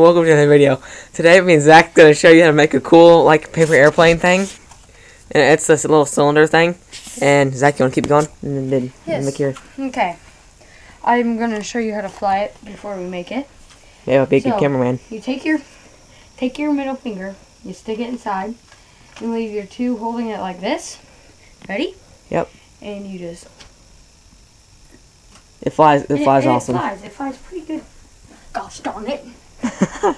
Welcome to another video. Today, me and Zach gonna show you how to make a cool like paper airplane thing. And it's this little cylinder thing. And Zach, you wanna keep it going? And then Yes. make your Okay. I'm gonna show you how to fly it before we make it. yeah, be a good cameraman. You take your take your middle finger, you stick it inside, and leave your two holding it like this. Ready? Yep. And you just It flies. It flies and awesome. It flies. It flies pretty good. Gosh darn it.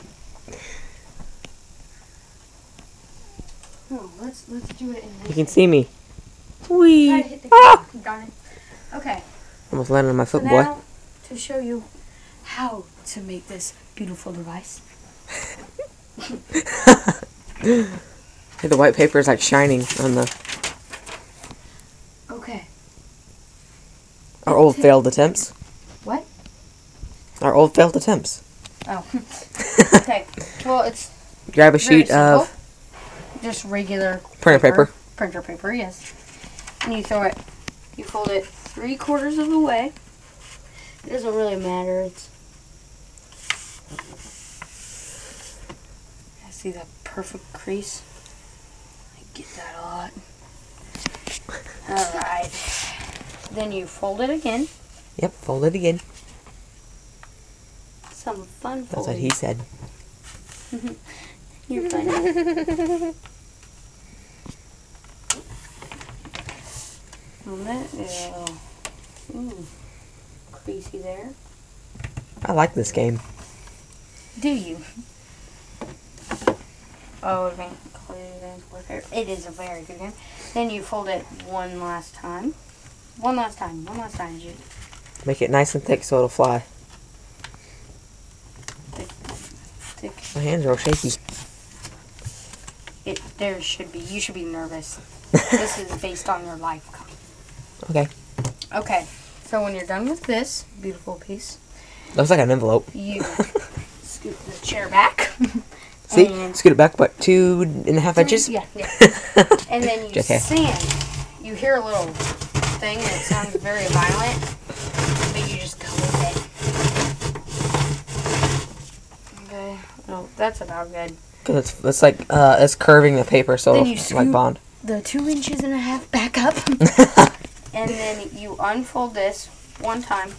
Oh, let's let's do it in you can see me. Whee! to hit the Ah! Darn it. Okay. Almost landed on my So foot, boy. now to show you how to make this beautiful device. Hey, the white paper is like shining on the Okay. our old failed attempts. What? Our old failed attempts. Oh. okay. Well, it's Grab a sheet of just regular printer paper. Printer paper, yes. And you throw it. You fold it three quarters of the way. It doesn't really matter. It's. I see that perfect crease. I get that a lot. All right. Then you fold it again. Yep, fold it again. Some fun That's what he said. You're funny. Fold it. Yeah. Ooh. Creasy there. I like this game. Do you? Oh, Advanced. It is a very good game. Then you fold it one last time. One last time. One last time, Jude. Make it nice and thick so it'll fly. Thick. My hands are all shaky. It. There should be. You should be nervous. this is based on your life. Okay. Okay. So when you're done with this beautiful piece, Looks like an envelope. you scoot the chair back. See? And- Scoot it back, what, two and a half inches? Yeah, yeah. And then you Okay. sand. You hear a little thing that sounds very violent, but you just go with it. Okay. No, that's about good. Cause it's, it's like, uh, it's curving the paper so Then you like bond. The two inches and a half back up, and then you unfold this one time.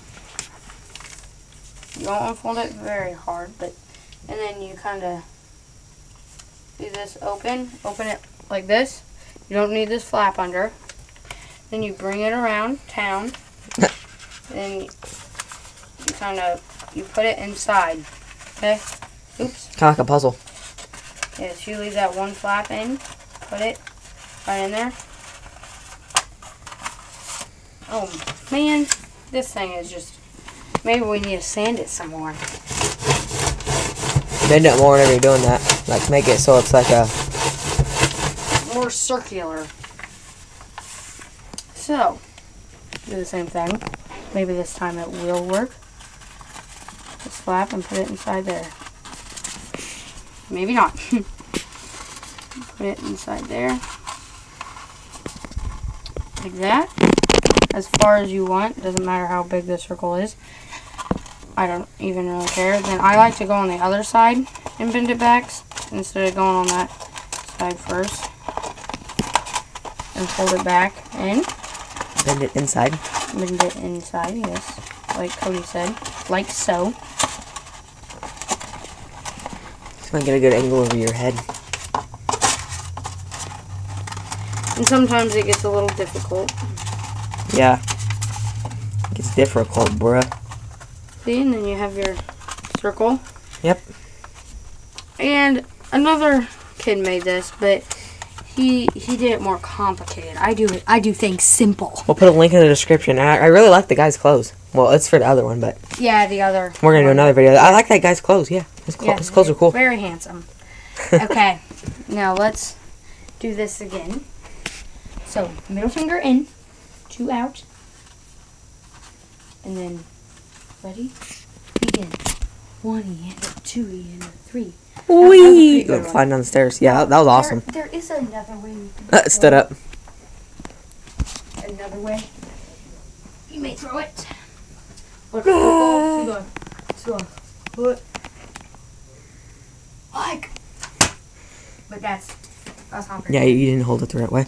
You don't unfold it very hard, but and then you kind of do this open, open it like this. You don't need this flap under. Then you bring it around town. then you kind of you put it inside. Okay. Oops. Kinda like a puzzle. Yes, you leave that one flap in, put it right in there. Oh man, this thing is just. Maybe we need to sand it some more. Bend it more whenever you're doing that. Like, make it so it's like a, More circular. So, do the same thing. Maybe this time it will work. Just flap and put it inside there. Maybe not. put it inside there. Like that. As far as you want. Doesn't matter how big the circle is. I don't even really care. Then I like to go on the other side and bend it back instead of going on that side first. And fold it back in. bend it inside. Bend it inside, yes. Like Cody said. Like so. Can get a good angle over your head. And sometimes it gets a little difficult. Yeah. It gets difficult, bruh. See, and then you have your circle. Yep. And another kid made this, but he he did it more complicated. I do it. I do things simple. We'll put a link in the description. I, I really like the guy's clothes. Well, it's for the other one, but Yeah, the other. we're gonna do another video. I like that guy's clothes, yeah. His, clo- Yeah, his clothes are cool. Very handsome. okay, now let's do this again. So middle finger in, two out, and then ready, begin. One in, two in, three. Whee! good Go flying down the stairs. Yeah, that, that was awesome. There, there is another way. You can Uh, stood up. Another way. You may throw it. Look, look, look, look, look. That's that's not Yeah, you didn't hold it the right way.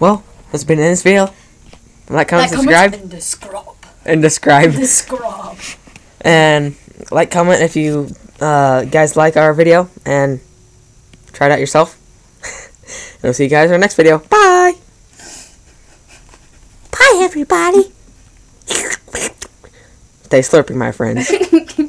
Well, that's been in this video. Like, comment, subscribe, and describe. and describe. Describe. And like, comment if you uh, guys like our video, and try it out yourself. and we'll see you guys in our next video. Bye! Bye, everybody! Stay slurping, my friends.